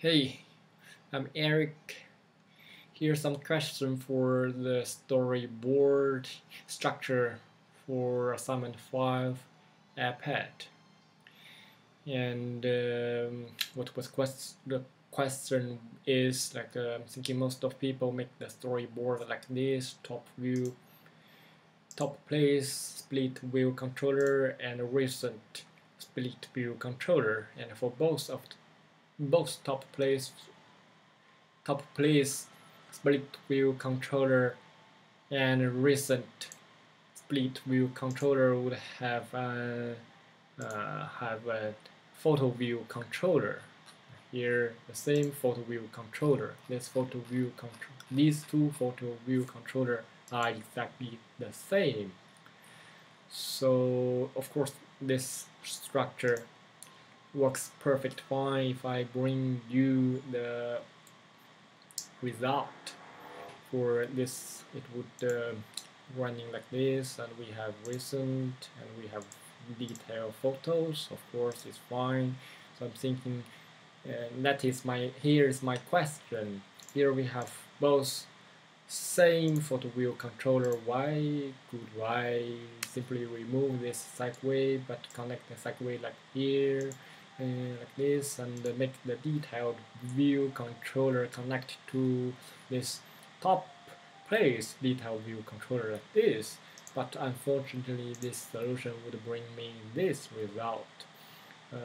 Hey, I'm Eric. Here's some question for the storyboard structure for assignment 5 iPad. And um, what was quest the question is like uh, I'm thinking most of people make the storyboard like this top view top place split view controller and recent split view controller and for both of both top place top place split view controller and recent split view controller would have a, uh, have a photo view controller. Here the same photo view controller. This photo view control these two photo view controller are exactly the same. So of course this structure works perfect fine if I bring you the result for this. It would uh, running like this and we have recent and we have detailed photos. Of course it's fine. So I'm thinking uh, that is my here is my question. Here we have both same photo view controller. Why could I simply remove this segue but connect the segue like here uh, like this and make the detailed view controller connect to this top place detailed view controller like this but unfortunately this solution would bring me this result uh,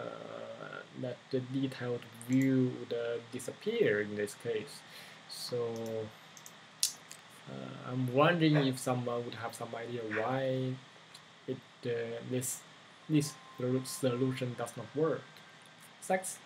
that the detailed view would uh, disappear in this case so uh, I'm wondering if someone would have some idea why it uh, this this solution does not work. Thanks.